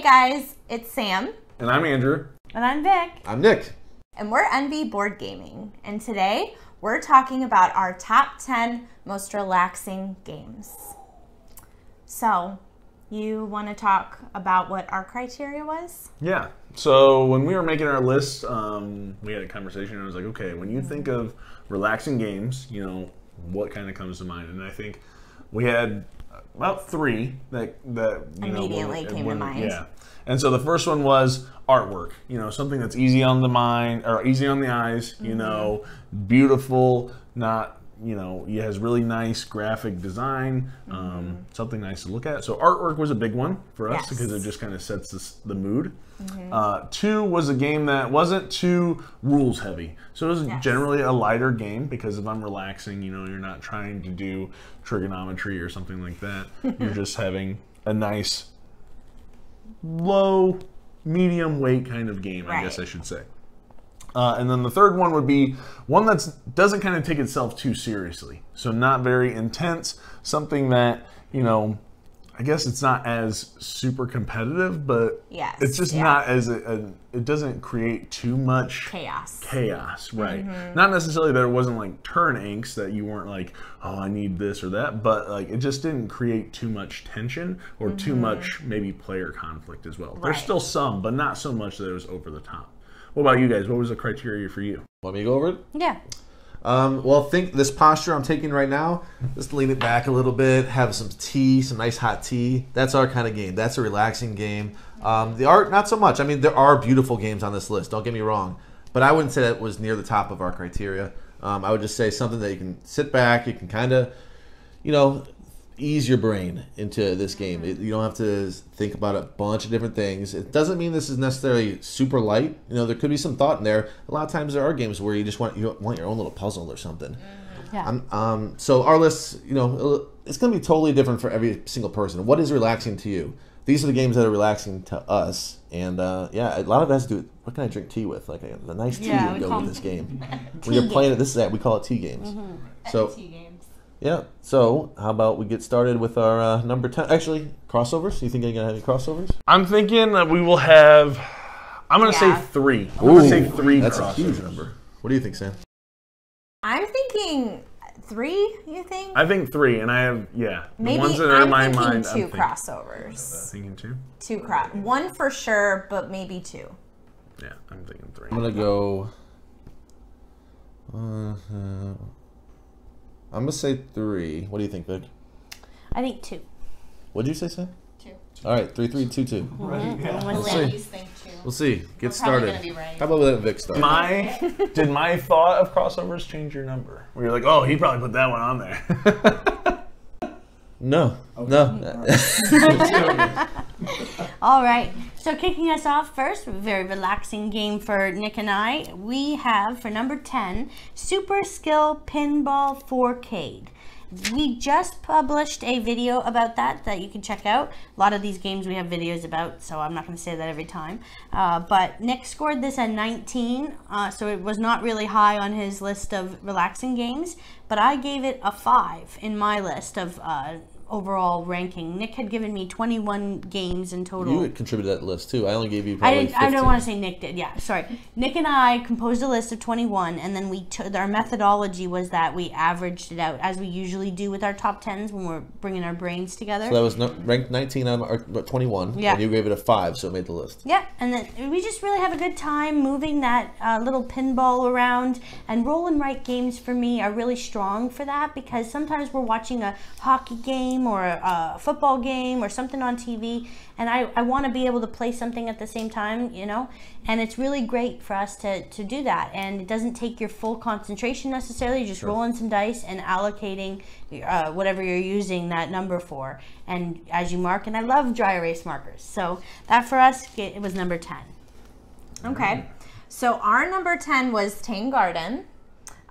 Hey guys, it's Sam. And I'm Andrew. And I'm Vic. I'm Nick. And we're Envy Board Gaming. And today we're talking about our top 10 most relaxing games. So, you want to talk about what our criteria was? Yeah. So when we were making our list, um, we had a conversation, and I was like, okay, when you think of relaxing games, you know, what kind of comes to mind? And I think we had about three that that you Immediately know, came to mind. Yeah. And so the first one was artwork. You know, something that's easy on the mind or easy on the eyes. You Mm-hmm. know, beautiful, not you know, it has really nice graphic design, um, something nice to look at. So artwork was a big one for us Mm-hmm. Yes. Mm-hmm. because it just kind of sets this, the mood. Uh, two was a game that wasn't too rules heavy, so it was Yes. generally a lighter game because if I'm relaxing, you know, you're not trying to do trigonometry or something like that. you're just having a nice low, medium weight kind of game, I guess I should say. Uh, and then the third one would be one that doesn't kind of take itself too seriously. So not very intense, something that, you know, I guess it's not as super competitive, but Yes, it's just yeah. not as a, a, it doesn't create too much Chaos. chaos, right? Mm-hmm. Not necessarily that it wasn't like turn angst that you weren't like, oh, I need this or that, but like it just didn't create too much tension or too much maybe player conflict as well. There's Mm-hmm. Still some, but not so much that it was over the top. What about you guys? What was the criteria for you? Want me to go over it? Yeah. Um, well, think this posture I'm taking right now. Just lean it back a little bit, have some tea, some nice hot tea. That's our kind of game. That's a relaxing game. Um, the art, not so much. I mean, there are beautiful games on this list. Don't get me wrong, but I wouldn't say that was near the top of our criteria. Um, I would just say something that you can sit back, you can kind of, you know, ease your brain into this game. It, you don't have to think about a bunch of different things. It doesn't mean this is necessarily super light. You know, there could be some thought in there. A lot of times there are games where you just want you want your own little puzzle or something. Yeah. Um, um, so our list, you know, it's going to be totally different for every single person. What is relaxing to you? These are the games that are relaxing to us, and uh, yeah, a lot of it has to do with what can I drink tea with? Like a, a nice tea Yeah, would we go with this game. when you're playing it, this is that we call it tea games. So Two games. Yeah. So how about we get started with our uh, number ten? Actually, crossovers. You think you're gonna have any crossovers? I'm thinking that we will have. I'm gonna Yeah. say three. I'm gonna say three. That's a crossovers. huge number. What do you think, Sam? I'm thinking three, you think? I think three, and I have yeah. The Maybe ones that are I'm in my thinking mind. 2 I'm thinking, crossovers. thinking two. Two cross. One for sure, but maybe two. Yeah, I'm thinking three. I'm gonna go. Uh, I'm gonna say three. What do you think, Vic? I think two. What'd you say, Sam? Two. All right, three, three, two, two. Mm-hmm. We'll see. Two. We'll see. Get probably started. right. How about that, Vic start? My did my thought of crossovers change your number? Where you're like, oh, he probably put that one on there. No, no. All right. So kicking us off first, very relaxing game for Nick and I. We have for number 10, Super Skill Pinball 4-Cade. We just published a video about that that you can check out. A lot of these games we have videos about, so I'm not going to say that every time. Uh, but Nick scored this at 19, uh, so it was not really high on his list of relaxing games. But I gave it a 5 in my list of uh, overall ranking. Nick had given me 21 games in total. you had contributed to that list too. I only gave you I didn't. 15. I don't want to say Nick did. Yeah, sorry. Nick and I composed a list of 21, and then we took our methodology was that we averaged it out as we usually do with our top tens when we're bringing our brains together. So that was no, ranked 19 on our, 21. Yeah. And you gave it a five, so it made the list. Yeah, and then we just really have a good time moving that uh, little pinball around. And roll and write games for me are really strong for that because sometimes we're watching a hockey game or a, football game or something on TV, and I, I want to be able to play something at the same time, you know. And it's really great for us to, to do that. And it doesn't take your full concentration necessarily, just rolling some dice and allocating uh, whatever you're using that number for. And as you mark, and I love dry erase markers. So that for us, it was number 10. Okay. So our number 10 was Tang Garden.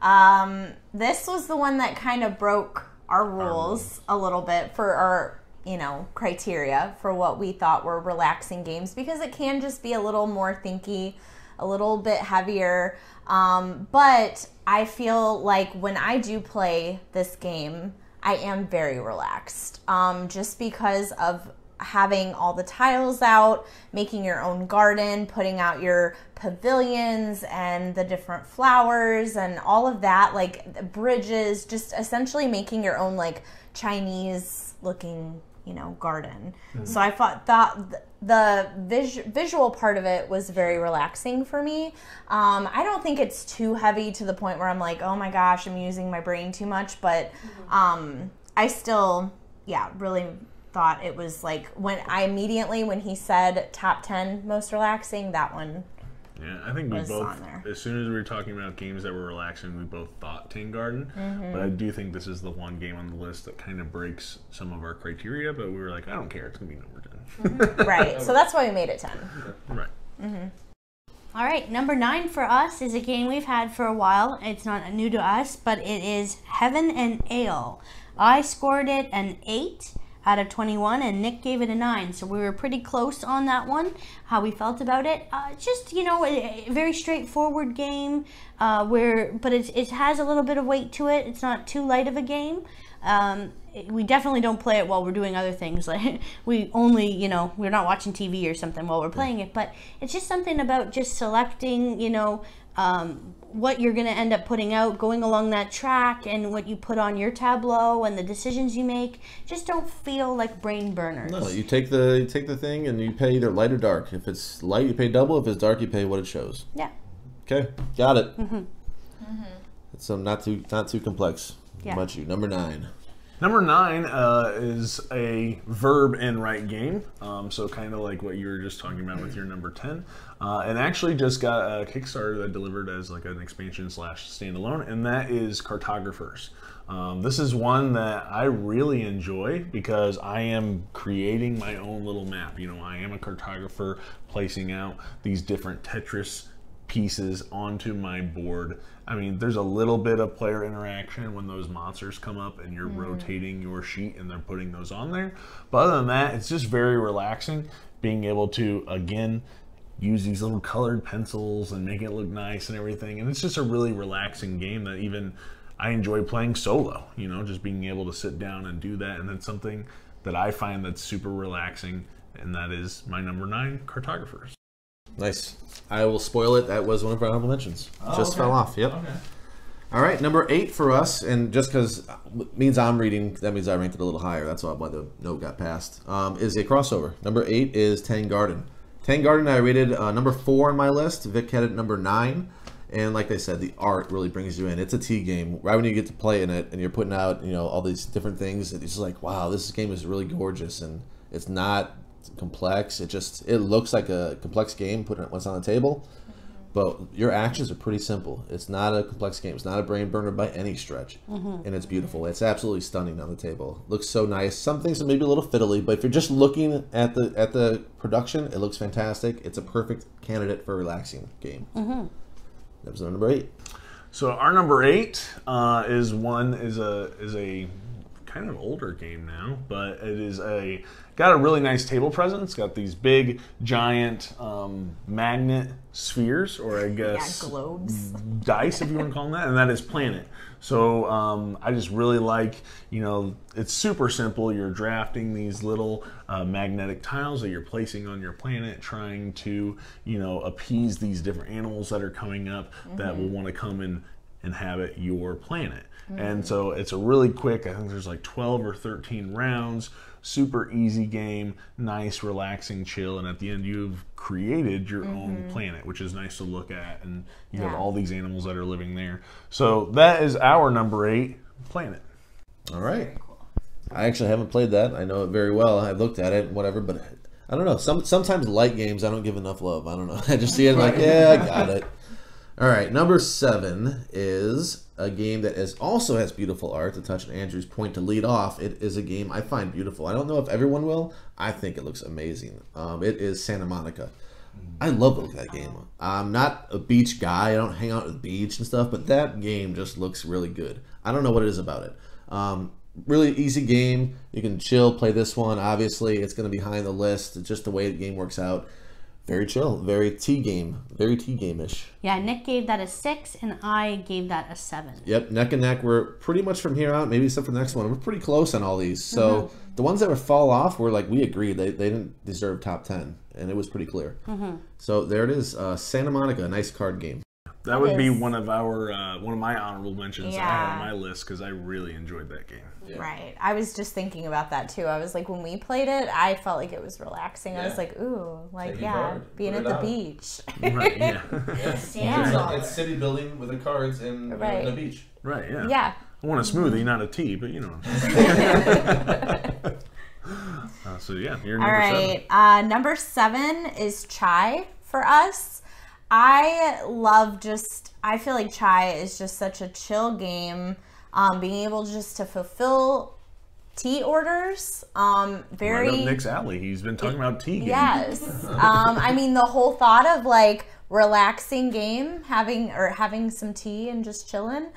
Um, this was the one that kind of broke our rules a little bit for our, you know, criteria for what we thought were relaxing games because it can just be a little more thinky, a little bit heavier. Um, but I feel like when I do play this game, I am very relaxed um, just because of having all the tiles out, making your own garden, putting out your pavilions and the different flowers and all of that, like bridges, just essentially making your own like Chinese looking, you know, garden. So I thought thought the vis- visual part of it was very relaxing for me. Um, I don't think it's too heavy to the point where I'm like, oh my gosh, I'm using my brain too much, but um, I still, yeah, really thought it was like when I immediately when he said top 10 most relaxing, that one Yeah, I think we both, as soon as we were talking about games that were relaxing, we both thought Tang Garden. Mm-hmm. But I do think this is the one game on the list that kind of breaks some of our criteria. But we were like, I don't care, it's gonna be number 10 right. So that's why we made it 10. right. All right, number nine for us is a game we've had for a while. It's not new to us, but it is Heaven and Ale. I scored it an eight out of 21, and Nick gave it a nine. So we were pretty close on that one, how we felt about it. Uh, just, you know, a, a very straightforward game, uh, where, but it, it has a little bit of weight to it. It's not too light of a game. Um, we definitely don't play it while we're doing other things. Like we only, you know, we're not watching TV or something while we're playing it. But it's just something about just selecting, you know, um, what you're going to end up putting out, going along that track, and what you put on your tableau, and the decisions you make. Just don't feel like brain burners. No, you take the you take the thing and you pay either light or dark. If it's light, you pay double. If it's dark, you pay what it shows. Yeah, Okay, got it. It's um, not too not too complex. Yeah. How about you? Number nine. Number nine uh, is a roll and write game. Um, so kind of like what you were just talking about with your number ten, uh, and actually just got a Kickstarter that delivered as like an expansion slash standalone, and that is Cartographers. Um, this is one that I really enjoy because I am creating my own little map. You know, I am a cartographer placing out these different Tetris pieces onto my board. I mean, there's a little bit of player interaction when those monsters come up and you're rotating your sheet and they're putting those on there. But other than that, it's just very relaxing being able to, again, use these little colored pencils and make it look nice and everything. And it's just a really relaxing game that even I enjoy playing solo, you know, just being able to sit down and do that. And it's something that I find that's super relaxing. And that is my number nine, Cartographers. Nice. I will spoil it. That was one of our honorable mentions. Just okay. fell off. Yep. Okay. All right, number eight for us, and just because means I'm reading, that means I ranked it a little higher. That's why the note got passed. Um, is a crossover. Number eight is Tang Garden. Tang Garden, I rated uh, number four on my list. Vic had it number nine, and like I said, the art really brings you in. It's a tea game. Right when you get to play in it, and you're putting out, you know, all these different things, it's like, wow, this game is really gorgeous, and it's not complex. It just it looks like a complex game put what's on the table. But your actions are pretty simple. It's not a complex game. It's not a brain burner by any stretch, and it's beautiful. It's absolutely stunning on the table. Looks so nice. Some things are maybe a little fiddly, but if you're just looking at the at the production, it looks fantastic. It's a perfect candidate for a relaxing game. That was number eight. So our number eight uh, is one is a is a kind of older game now, but it is a got a really nice table presence. It's got these big giant um, magnet spheres, or I Yeah, guess globes. dice, if you want to call them that, and that is Planet. So um, I just really like, you know, it's super simple. You're drafting these little uh, magnetic tiles that you're placing on your planet, trying to, you know, appease these different animals that are coming up that will want to come and inhabit your planet. And so it's a really quick, I think there's like 12 or 13 rounds, super easy game, nice, relaxing, chill. And at the end, you've created your own mm-hmm. planet, which is nice to look at. And you have all these animals that are living there. So that is our number eight planet. All right. I actually haven't played that. I know it very well. I've looked at it, and whatever, but I don't know. Some sometimes light games I don't give enough love. I don't know. I just see it like, yeah, I got it. All right, number seven is a game that is also has beautiful art. To touch Andrew's point to lead off, it is a game I find beautiful. I don't know if everyone will. I think it looks amazing. Um, it is Santa Monica. I love that game. I'm not a beach guy. I don't hang out at the beach and stuff, but that game just looks really good. I don't know what it is about it. Um, really easy game. You can chill, play this one. Obviously, it's going to be high on the list. It's just the way the game works out. Very chill, very tea game, very tea game ish. Yeah, Nick gave that a six, and I gave that a seven. Yep, neck and neck. We're pretty much from here out, maybe except for the next one. We're pretty close on all these. So the ones that would fall off were like we agreed they, they didn't deserve top ten, and it was pretty clear. So there it is, uh, Santa Monica, nice card game. That would be one of our uh, one of my honorable mentions I had on my list because I really enjoyed that game. Right. I was just thinking about that too. I was like, when we played it, I felt like it was relaxing. I was like, ooh, like Taking yeah, guard. being Put at the out. beach. Right? Yeah. Yeah. It's city building with the cards and Right. the beach. right. Yeah. yeah. I want a smoothie, not a tea, but you know. uh, so yeah, you're All number right. Uh, number seven is chai for us. I love just, I feel like chai is just such a chill game. Um, being able just to fulfill tea orders. Um, very. Right Nick's alley. He's been talking about tea. games. Yes. um, I mean, the whole thought of like relaxing game, having or having some tea and just chilling,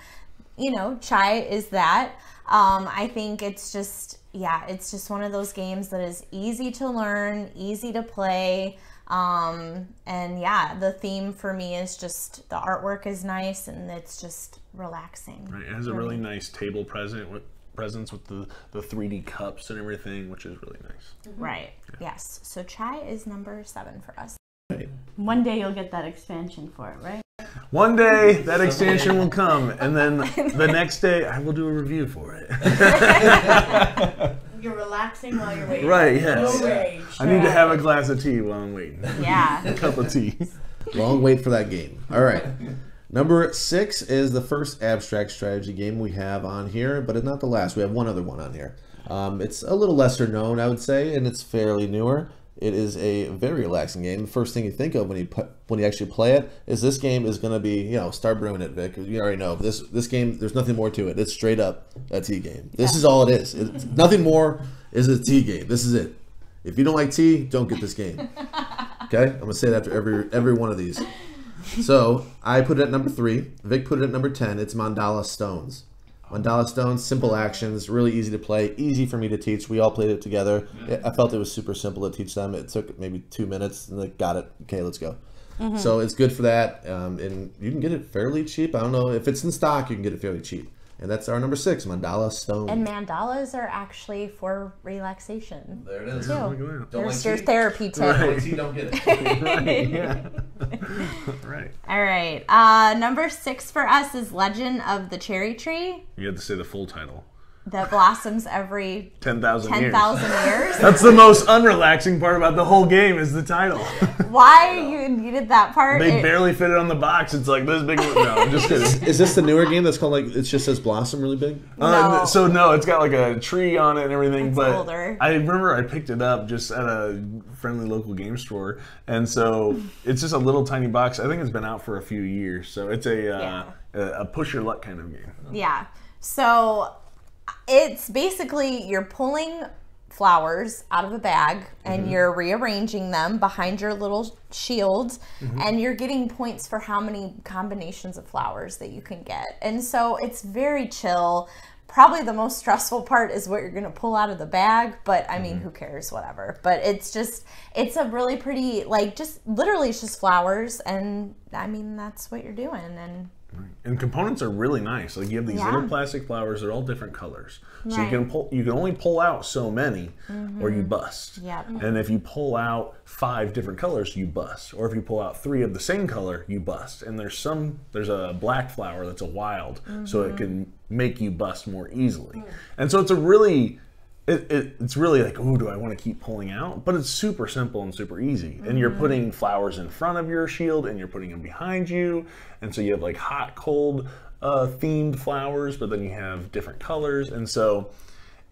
you know, chai is that. Um, I think it's just, yeah, it's just one of those games that is easy to learn, easy to play. Um, and yeah, the theme for me is just the artwork is nice and it's just relaxing. Right, It has a really nice table present with presence with the the 3D cups and everything, which is really nice. Right. Yes. So chai is number seven for us. One day you'll get that expansion for it, right? One day that expansion will come, and then the next day I will do a review for it. You're relaxing while you're waiting. right? Yes. rage. I need to have a glass of tea while I'm waiting. Yeah. A cup of tea. Long wait for that game. All right. Number six is the first abstract strategy game we have on here, but it's not the last. We have one other one on here. Um, it's a little lesser known, I would say, and it's fairly newer. It is a very relaxing game. The first thing you think of when you pu- when you actually play it is this game is going to be you know start brewing it, Vic. You already know this this game. There's nothing more to it. It's straight up a tea game. This is all it is. It's, nothing more is a tea game. This is it. If you don't like tea, don't get this game. Okay, I'm gonna say it after every every one of these. So I put it at number three. Vic put it at number ten. It's Mandala Stones. Mandala Stones, simple actions, really easy to play, easy for me to teach. We all played it together. I felt it was super simple to teach them. It took maybe two minutes, and they got it. Okay, let's go. So it's good for that, um, and you can get it fairly cheap. I don't know if it's in stock, you can get it fairly cheap. And that's our number six, Mandala Stone. And mandalas are actually for relaxation. there it is. Too. Look at that. Don't There's like your tea? therapy tip. Right. Don't don't get it. Right, yeah. right. All right. Uh, number six for us is Legend of the Cherry Tree You have to say the full title. That blossoms every 10,000 years. 10,000 years. That's the most unrelaxing part about the whole game is the title. Why you needed that part? they It- barely fit it on the box. It's like this big. No, I'm just kidding. Is this the newer game that's called like it just says Blossom really big? Uh, so no, it's got like a tree on it and everything. It's but older. I remember I picked it up just at a friendly local game store, and so it's just a little tiny box. I think it's been out for a few years, so it's a uh, a, a push your luck kind of game. Yeah. So it's basically you're pulling flowers out of a bag and mm-hmm. you're rearranging them behind your little shield mm-hmm. and you're getting points for how many combinations of flowers that you can get. And so it's very chill. Probably the most stressful part is what you're going to pull out of the bag, but I mean, mm-hmm. who cares, whatever. But it's just it's a really pretty like just literally it's just flowers and I mean, that's what you're doing and And components are really nice. Like you have these Yeah. little plastic flowers; they're all different colors. So you can pull. You can only pull out so many, or you mm-hmm. bust. Yep. And if you pull out five different colors, you bust. Or if you pull out three of the same color, you bust. And there's some. There's a black flower that's a wild, so it mm-hmm. can make you bust more easily. Mm. And so it's a really. It, it, it's really like, oh, do I want to keep pulling out? But it's super simple and super easy. And you're putting flowers in front of your shield and you're putting them behind you. And so you have like hot, cold uh, themed flowers, but then you have different colors. And so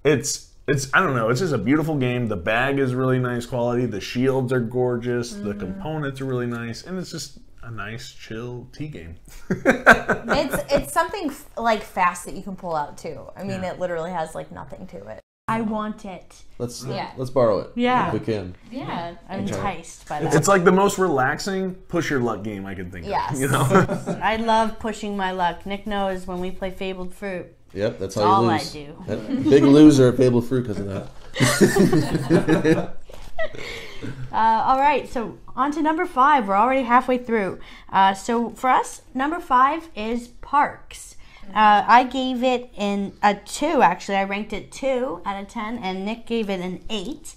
it's, it's, I don't know, it's just a beautiful game. The bag is really nice quality. The shields are gorgeous. The components are really nice. And it's just a nice, chill tea game. it's it's something f- like fast that you can pull out too. I mean, it literally has like nothing to it. I want it. Let's Yeah. let's borrow it. Yeah. if we can. Yeah. I'm enticed by that. It's like the most relaxing push your luck game I can think Yes. of. You know? I love pushing my luck. Nick knows when we play Fabled Fruit. Yep, that's how all you I lose. do. Big loser at Fable Fruit because of that. Uh, all right, so on to number five. We're already halfway through. Uh, so for us, number five is parks. Uh, I gave it in a two. Actually, I ranked it two out of ten, and Nick gave it an eight.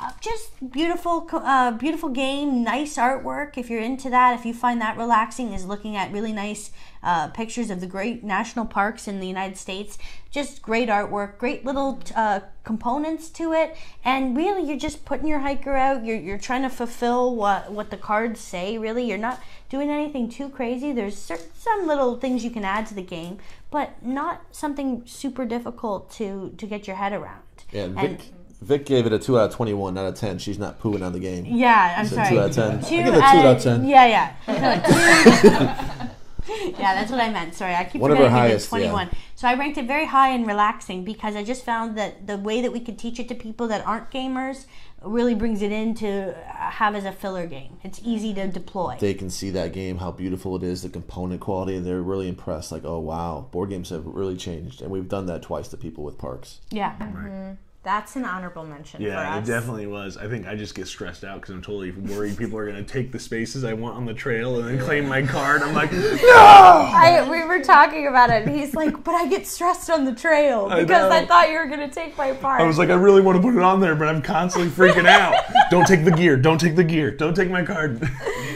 Uh, just beautiful, uh, beautiful game. Nice artwork. If you're into that, if you find that relaxing, is looking at really nice uh, pictures of the great national parks in the United States. Just great artwork, great little uh, components to it, and really, you're just putting your hiker out. You're you're trying to fulfill what what the cards say. Really, you're not doing anything too crazy. There's cer- some little things you can add to the game, but not something super difficult to to get your head around. Yeah, and And- Vic, Vic gave it a 2 out of 21, not a 10. She's not pooing on the game. Yeah, I'm So sorry. 2 out of 10. Two I give it a 2 out out of- of 10. Yeah, yeah. No, yeah, that's what I meant. Sorry, I keep One of her forgetting highest, it's 21. So I ranked it very high and relaxing because I just found that the way that we could teach it to people that aren't gamers really brings it in to uh, have as a filler game. It's easy to deploy. They can see that game, how beautiful it is, the component quality, and they're really impressed. Like, oh, wow, board games have really changed. And we've done that twice to people with parks. yeah. That's an honorable mention for Yeah, it definitely was. I think I just get stressed out because I'm totally worried people are going to take the spaces I want on the trail and then claim my card. I'm like, no! I, we were talking about it, and he's like, "But I get stressed on the trail because I, know. thought you were gonna take my part." I was like, I really want to put it on there, but I'm constantly freaking out. don't take the gear. Don't take the gear. Don't take my card.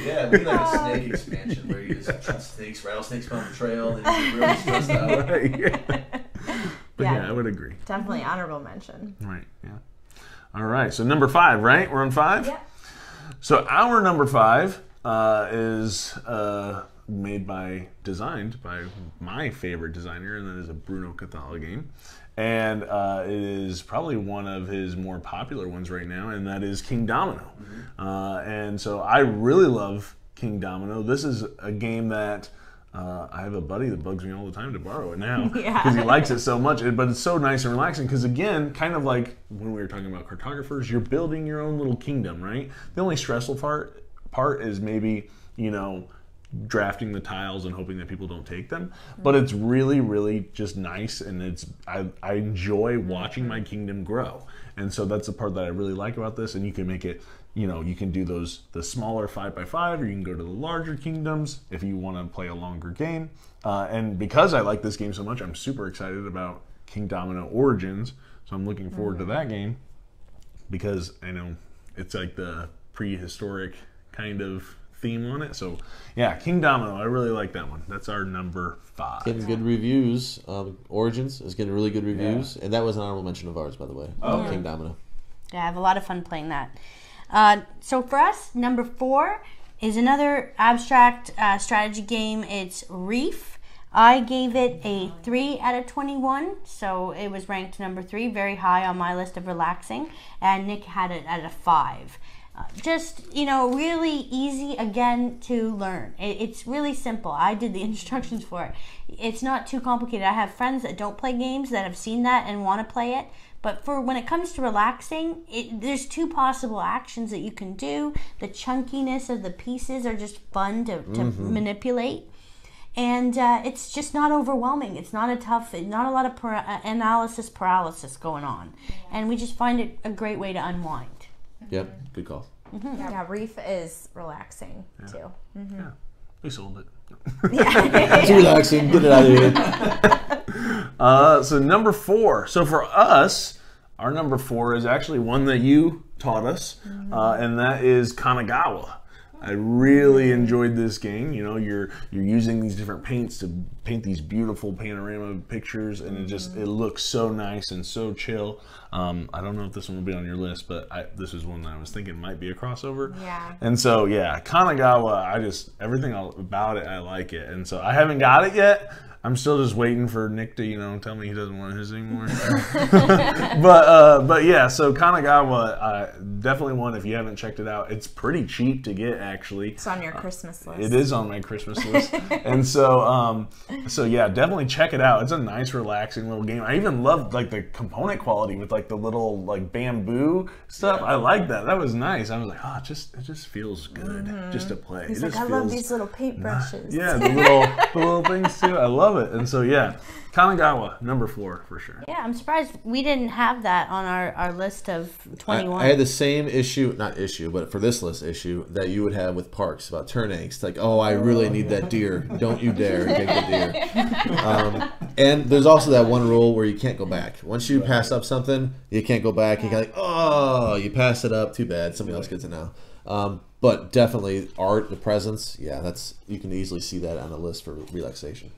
Yeah, we like a snake expansion where you just shoot snakes, rattlesnakes on the trail, and you get really stressed out. Right, yeah. But Yeah. yeah, I would agree. Definitely honorable mention. Right. Yeah. All right. So number five, right? We're on five. Yeah. So our number five uh, is uh, made by, designed by my favorite designer, and that is a Bruno Cathala game. And uh, it is probably one of his more popular ones right now, and that is Kingdomino. Uh, and so I really love Kingdomino. This is a game that uh, I have a buddy that bugs me all the time to borrow it now because Yeah. he likes it so much. But it's so nice and relaxing because again, kind of like when we were talking about cartographers, you're building your own little kingdom, right? The only stressful part part is maybe you know drafting the tiles and hoping that people don't take them. But it's really, really just nice, and it's I, I enjoy watching my kingdom grow, and so that's the part that I really like about this. And you can make it, you know, you can do those the smaller five by five, or you can go to the larger kingdoms if you want to play a longer game. Uh, and because I like this game so much, I'm super excited about Kingdomino Origins. So I'm looking forward to that game because I know it's like the prehistoric kind of theme on it. So yeah, Kingdomino, I really like that one. That's our number five. Getting good reviews. Um, Origins is getting really good reviews, and that was an honorable mention of ours, by the way. Oh, Kingdomino. Yeah, I have a lot of fun playing that. Uh, so for us, number four is another abstract uh, strategy game. It's Reef. I gave it a 3 out of 21, so it was ranked number 3, very high on my list of relaxing, and Nick had it at a 5. Uh, just, you know, really easy again to learn. It, it's really simple. I did the instructions for it. It's not too complicated. I have friends that don't play games that have seen that and want to play it. But for when it comes to relaxing, it, there's two possible actions that you can do. The chunkiness of the pieces are just fun to, to manipulate and uh, it's just not overwhelming. It's not a tough, not a lot of para- uh, analysis paralysis going on, and we just find it a great way to unwind. Yep, good call. Yeah, Reef is relaxing too. Yeah, we sold it. It's relaxing. Get it out of here. Uh, so number four. So for us, our number four is actually one that you taught us, uh, and that is Kanagawa. I really enjoyed this game. You know, you're you're using these different paints to paint these beautiful panorama pictures, and it just it looks so nice and so chill. Um, I don't know if this one will be on your list, but I, this is one that I was thinking might be a crossover. Yeah. And so yeah, Kanagawa. I just everything about it, I like it, and so I haven't got it yet. I'm still just waiting for Nick to, you know, tell me he doesn't want his anymore. but uh, but yeah, so Kanagawa, uh, definitely one if you haven't checked it out. It's pretty cheap to get actually. It's on your Christmas list. It is on my Christmas list, and so um, so yeah, definitely check it out. It's a nice, relaxing little game. I even loved like the component quality with like the little like bamboo stuff. I like that. That was nice. I was like, oh, it just it just feels good just to play. He's it like, just I love these little paintbrushes. Yeah, the little the little things too. I love it. And so yeah, Kanagawa number four for sure. Yeah, I'm surprised we didn't have that on our, our list of I, 21. I had the same issue, not issue, but for this list issue that you would have with parks about turn angst. Like, oh, I really need that deer. Don't you dare take the deer. Um, and there's also that one rule where you can't go back. Once you pass up something, you can't go back. You're like, oh, you pass it up. Too bad. Somebody else gets it now. Um, but definitely art, the presence. Yeah, that's you can easily see that on the list for relaxation.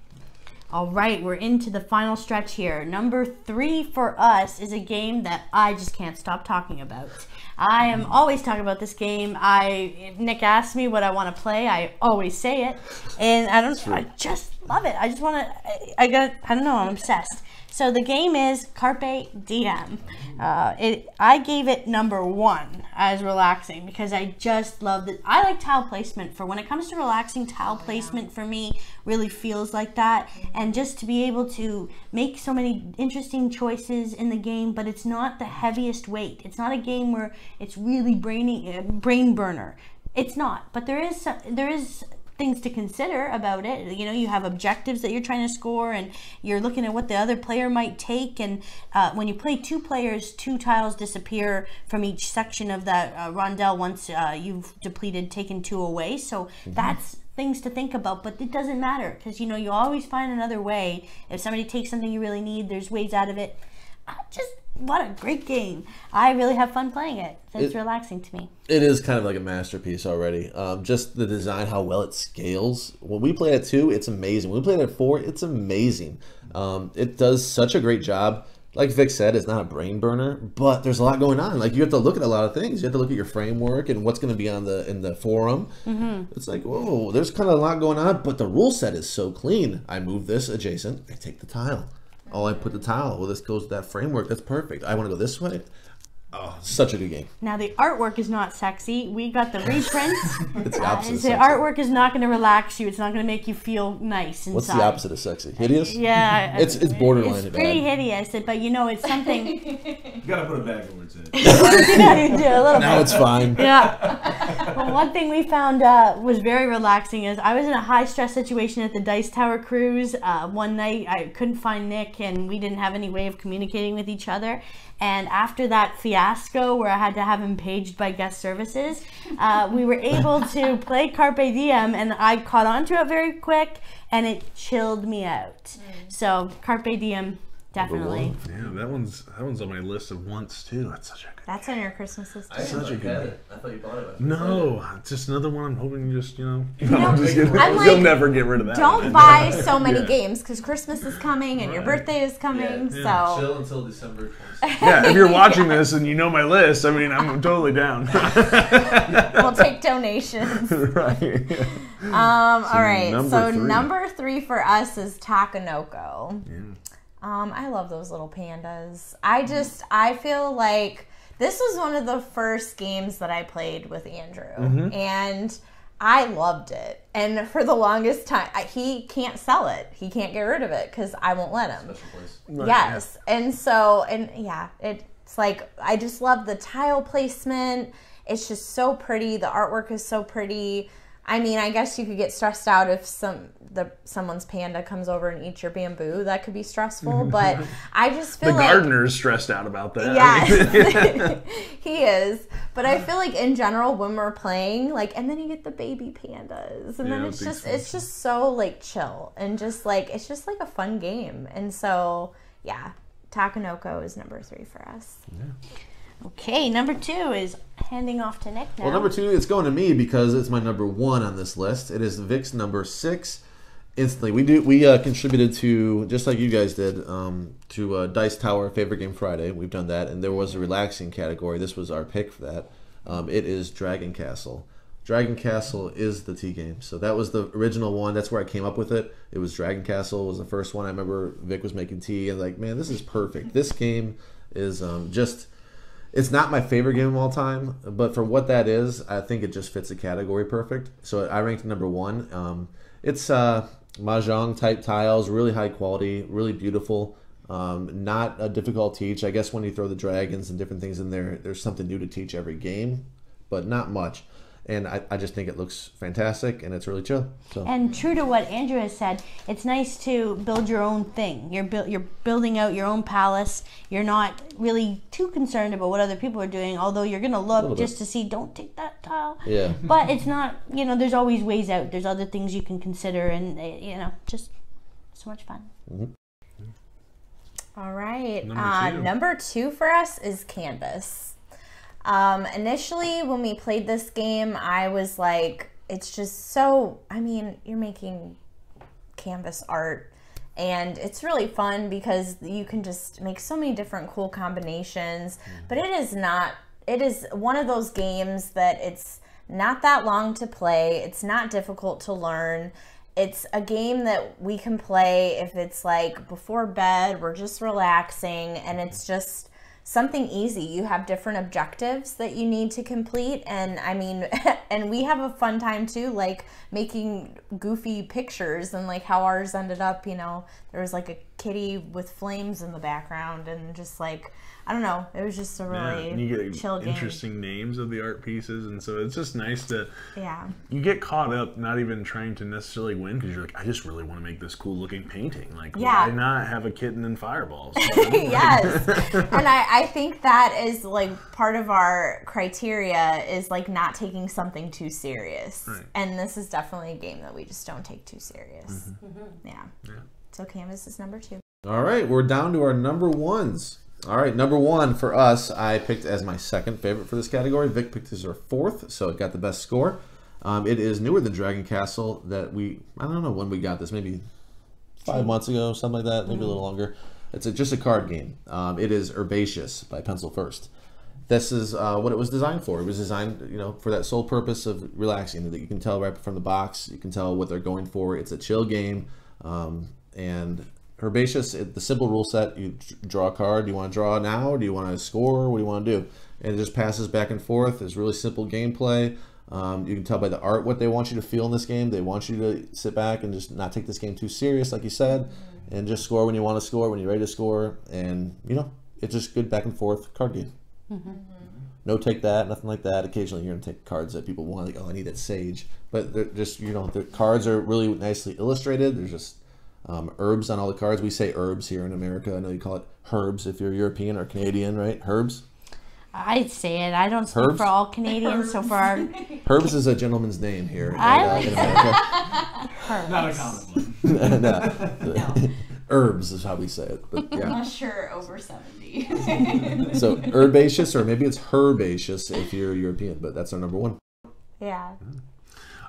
All right, we're into the final stretch here. Number three for us is a game that I just can't stop talking about. I am hmm. always talking about this game. I if Nick asks me what I want to play. I always say it, and I don't. I just love it. I just want to. I, I got. I don't know. I'm obsessed. So the game is Carpe Diem. Uh, it, I gave it number one as relaxing because I just love it. I like tile placement for when it comes to relaxing. Tile placement for me really feels like that, and just to be able to make so many interesting choices in the game, but it's not the heaviest weight. It's not a game where it's really brainy, uh, brain burner. It's not, but there is there is things to consider about it. You know, you have objectives that you're trying to score, and you're looking at what the other player might take. And uh, when you play two players, two tiles disappear from each section of that uh, rondel once uh, you've depleted, taken two away. So that's things to think about, but it doesn't matter because you know you always find another way. If somebody takes something you really need, there's ways out of it. I just what a great game! I really have fun playing it. It's It- relaxing to me. It is kind of like a masterpiece already. Um, just the design, how well it scales. When we play at two, it's amazing. When we play it at four, it's amazing. Um, it does such a great job. Like Vic said, it's not a brain burner, but there's a lot going on. Like you have to look at a lot of things. You have to look at your framework and what's going to be on the in the forum. It's like whoa, there's kind of a lot going on, but the rule set is so clean. I move this adjacent, I take the tile. Oh, I put the tile. Well, this goes to that framework. That's perfect. I want to go this way. Oh, such a good game. Now the artwork is not sexy. We got the reprint. It's the Uh, opposite. and of the artwork is not going to relax you. It's not going to make you feel nice inside. What's the opposite of sexy? Hideous? Yeah, It's- it's borderline It's bad. pretty hideous, but you know it's something. You gotta put a bag over its head. you do a little Now bit. it's fine. Yeah. Well, one thing we found uh, was very relaxing is I was in a high stress situation at the Dice Tower cruise. Uh, one night I couldn't find Nick and we didn't have any way of communicating with each other. And after that fiasco where I had to have him paged by guest services, uh, we were able to play Carpe Diem and I caught on to it very quick and it chilled me out. So Carpe Diem, definitely. Yeah, that one's that one's on my list of once too. That's such a good. That's on your Christmas list. Such a good. it. I thought you bought it. No, it's just another one. I'm hoping you just you know. I'm just kidding. I'm You'll never get rid of that. Don't one. buy so many Yeah. games because Christmas is coming and your birthday is coming. Yeah. So until December 26th. Yeah, if you're watching this and you know my list, I mean, I'm totally down. we'll take donations. right. Um, all right. number so three. number three for us is Takenoko. Um, I love those little pandas. I just I feel like this was one of the first games that I played with Andrew, Mm-hmm. and I loved it. And for the longest time, I, he can't sell it. He can't get rid of it because I won't let him. Yes. And so, and yeah, it's like, I just love the tile placement. It's just so pretty. The artwork is so pretty. I mean, I guess you could get stressed out if some the someone's panda comes over and eats your bamboo. That could be stressful, but I just The feel like gardener's stressed out about that. Yes, he is. But I feel like in general, when we're playing, like, and then you get the baby pandas, and then it's just, fun. it's just so like chill and just like it's just like a fun game. And so, yeah, Takenoko is number three for us. Okay, number two is handing off to Nick now. Well, number two, it's going to me because it's my number one on this list. It is Vic's number six. Instantly, we do we uh, contributed to just like you guys did um, to uh, Dice Tower Favorite Game Friday. We've done that, and there was a relaxing category. This was our pick for that. Um, it is Dragon Castle. Dragon Castle is the tea game, so that was the original one. That's where I came up with it. It was Dragon Castle was the first one. I remember Vic was making tea and like, man, this is perfect. This game is um, just it's not my favorite game of all time, but for what that is, I think it just fits the category perfect. So I ranked number one. Um, it's uh, mahjong type tiles, really high quality, really beautiful. Um, not a difficult teach. I guess when you throw the dragons and different things in there, there's something new to teach every game, but not much. And I, I just think it looks fantastic and it's really chill. So And true to what Andrew has said, it's nice to build your own thing. You're build, you're building out your own palace. You're not really too concerned about what other people are doing, although you're gonna look bit. just to see. Don't take that tile. yeah, But it's not. You know, there's always ways out. There's other things you can consider, and uh, you know, just so much fun. All right. Number uh, number two for us is Canvas. Um, initially, when we played this game, I was like, it's just so, I mean, you're making canvas art. And it's really fun because you can just make so many different cool combinations. But it is not, it is one of those games that it's not that long to play, it's not difficult to learn it's a game that we can play if it's like before bed, we're just relaxing, and it's just something easy. You have different objectives that you need to complete, and I mean, and we have a fun time too, like making goofy pictures and like how ours ended up. You know, there was like a kitty with flames in the background, and just like I don't know, it was just a really and you get chill game. interesting names of the art pieces, and so it's just nice to Yeah. you get caught up not even trying to necessarily win because you're like, I just really want to make this cool looking painting. Like, Yeah. why not have a kitten and fireballs? yes and I, I think that is like part of our criteria is like not taking something too serious Right. and this is definitely a game that we just don't take too serious Mm-hmm. yeah. Yeah. So canvas is number two All right, we're down to our number ones. All right, number one for us, I picked as my second favorite for this category. Vic picked as our fourth, so it got the best score. Um, it is newer than Dragon Castle that we, I don't know when we got this, maybe five months ago, something like that, maybe a little longer. It's a, just a card game. Um, it is Herbaceous by Pencil First. This is uh, what it was designed for. It was designed, you know, for that sole purpose of relaxing. That you can tell right from the box. You can tell what they're going for. It's a chill game, um, and Herbaceous. The simple rule set: you draw a card. Do you want to draw now? Do you want to score? What do you want to do? And it just passes back and forth. It's really simple gameplay. Um, you can tell by the art what they want you to feel in this game. They want you to sit back and just not take this game too serious, like you said, and just score when you want to score, when you're ready to score, and you know, it's just good back and forth card game no take that, nothing like that. Occasionally, you're gonna take cards that people want, like oh, I need that sage, but they're just you know the cards are really nicely illustrated. There's just um, herbs on all the cards. We say herbs here in America. I know you call it herbs if you're European or Canadian, right? Herbs. I'd say it. I don't speak Herbs? for all Canadians, so for our Herbs is a gentleman's name here in, uh, like in America. Not a common one. no. Herbs is how we say it, but yeah. Not sure over 70 So herbaceous, or maybe it's herbaceous if you're European, but that's our number one. yeah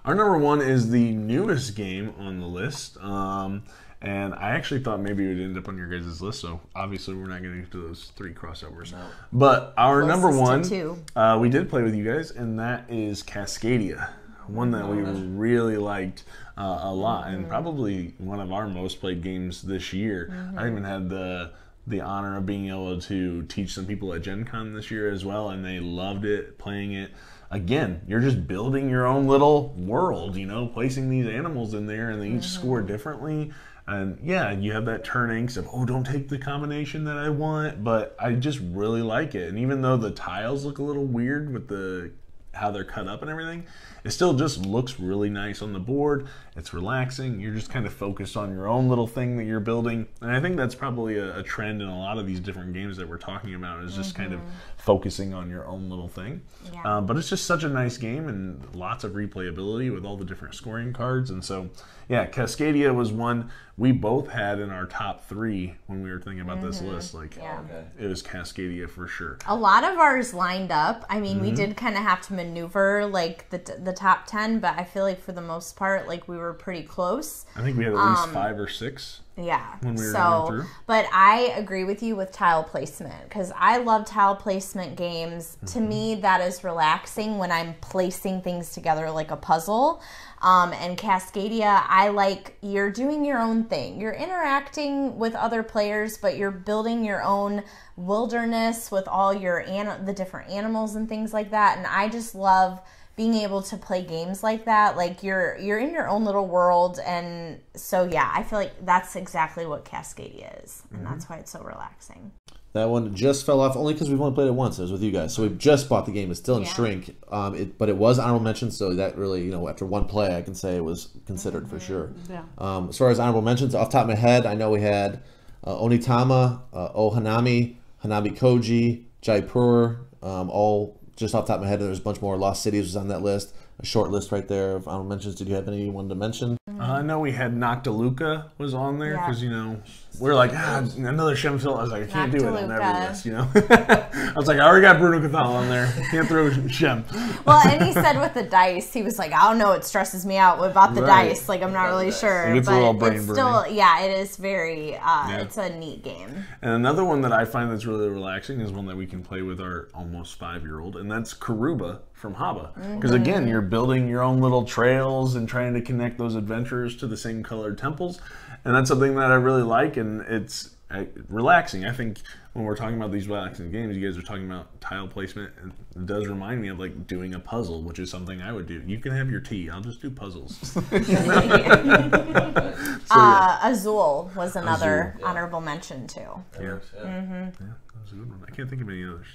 Our number one is the newest game on the list. Um, and I actually thought maybe it would end up on your guys' list, so obviously we're not going getting into those three crossovers. But our number Closest to one, two. uh, we did play with you guys, and that is Cascadia. One that we really liked uh, a lot, and probably one of our most played games this year. I even had the the honor of being able to teach some people at Gen Con this year as well, and they loved it playing it. Again, you're just building your own little world, you know, placing these animals in there, and they each score differently. And yeah, you have that turn angst of, oh, don't take the combination that I want, but I just really like it. And even though the tiles look a little weird with the how they're cut up and everything, it still just looks really nice on the board. It's relaxing. You're just kind of focused on your own little thing that you're building. And I think that's probably a, a trend in a lot of these different games that we're talking about is just kind of mm-hmm. Focusing on your own little thing. Yeah. Uh, but it's just such a nice game and lots of replayability with all the different scoring cards. And so, yeah, Cascadia was one we both had in our top three when we were thinking about this list. Like, Yeah. it was Cascadia for sure. a lot of ours lined up. I mean, Mm-hmm. we did kind of have to maneuver like the the top ten, but I feel like for the most part, like we were pretty close. I think we had at least five or six. Yeah. We so, but I agree with you with tile placement because I love tile placement games. To Mm-hmm. me, that is relaxing when I'm placing things together like a puzzle. Um, and Cascadia, I like you're doing your own thing. You're interacting with other players, but you're building your own wilderness with all your an- the different animals and things like that. And I just love being able to play games like that like you're you're in your own little world and so yeah i feel like that's exactly what cascadia is and that's why it's so relaxing That one just fell off only because we've only played it once. It was with you guys, so we just bought the game. It's still in Yeah. shrink, um, it, but it was honorable mention. So that really, you know, after one play, I can say it was considered for sure. Yeah. Um, as far as honorable mentions, off the top of my head, I know we had uh, Onitama, uh, Oh Hanami, Hanamikoji, Jaipur, um, all just off the top of my head. There's a bunch more. Lost Cities was on that list. A short list right there of honorable mentions. Did you have anyone to mention? Uh, I know we had Noctiluca was on there Yeah. because you know we're like ah, another Shem film. I was like I can't do it on every Noctiluca. list, you know. I was like I already got Bruno Cathala on there. Can't throw Shem. well and he said with the dice he was like i don't know it stresses me out about the Right. dice like i'm not really sure It gets a but little brain it's still yeah it is very uh it's a neat game And another one that I find that's really relaxing is one that we can play with our almost five year old, and that's Karuba from Haba. Because again, you're building your own little trails and trying to connect those adventurers to the same colored temples, and that's something that I really like, and it's uh, relaxing. I think when we're talking about these relaxing games, you guys are talking about tile placement, and it does remind me of like doing a puzzle, which is something I would do. You can have your tea, I'll just do puzzles. so, yeah. uh azul was another honorable mention too Yeah. Yeah, that was a good one. I can't think of any others.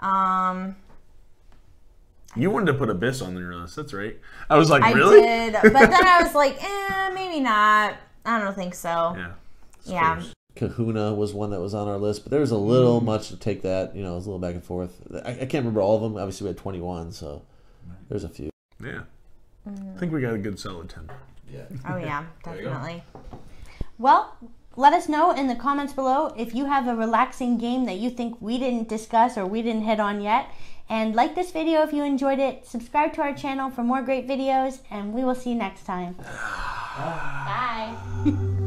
um You wanted to put Abyss on your list. That's right. I was like, I really? did, but then I was like, eh, maybe not. I don't think so. Yeah. Yeah. Kahuna was one that was on our list, but there was a little much to take that. You know, it was a little back and forth. I, I can't remember all of them. Obviously, we had 21, so there's a few. Yeah. I think we got a good solid 10. Yeah. Oh yeah, definitely. Well, let us know in the comments below if you have a relaxing game that you think we didn't discuss or we didn't hit on yet. And like this video if you enjoyed it. Subscribe to our channel for more great videos, and we will see you next time. Bye.